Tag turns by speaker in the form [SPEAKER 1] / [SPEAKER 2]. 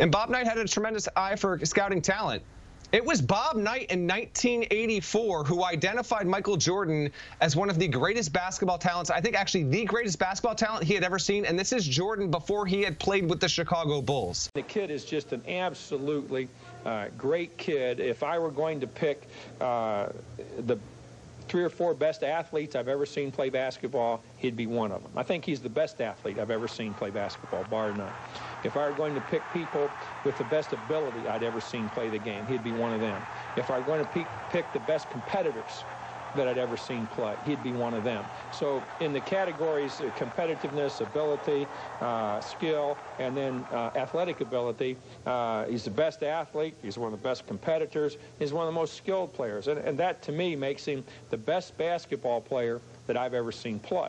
[SPEAKER 1] And Bob Knight had a tremendous eye for scouting talent. It was Bob Knight in 1984 who identified Michael Jordan as one of the greatest basketball talents, I think actually the greatest basketball talent he had ever seen. And this is Jordan before he had played with the Chicago Bulls.
[SPEAKER 2] The kid is just an absolutely uh, great kid. If I were going to pick uh, the three or four best athletes I've ever seen play basketball, he'd be one of them. I think he's the best athlete I've ever seen play basketball, bar none. If I were going to pick people with the best ability I'd ever seen play the game, he'd be one of them. If I were going to pick the best competitors that I'd ever seen play. He'd be one of them. So in the categories of competitiveness, ability, uh, skill, and then uh, athletic ability, uh, he's the best athlete. He's one of the best competitors. He's one of the most skilled players. And, and that, to me, makes him the best basketball player that I've ever seen play.